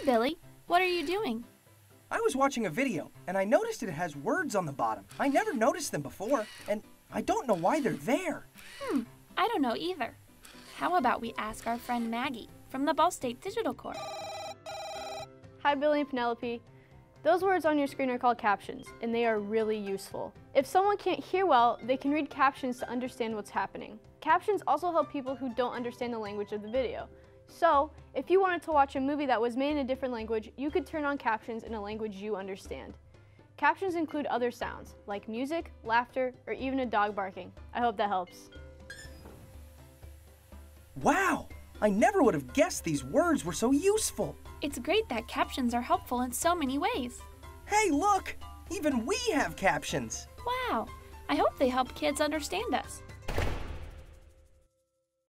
Hi, Billy. What are you doing? I was watching a video and I noticed it has words on the bottom. I never noticed them before, and I don't know why they're there. Hmm, I don't know either. How about we ask our friend Maggie from the Ball State Digital Corps? Hi, Billy and Penelope. Those words on your screen are called captions, and they are really useful. If someone can't hear well, they can read captions to understand what's happening. Captions also help people who don't understand the language of the video. So, if you wanted to watch a movie that was made in a different language, you could turn on captions in a language you understand. Captions include other sounds, like music, laughter, or even a dog barking. I hope that helps. Wow! I never would have guessed these words were so useful. It's great that captions are helpful in so many ways. Hey, look! Even we have captions! Wow! I hope they help kids understand us.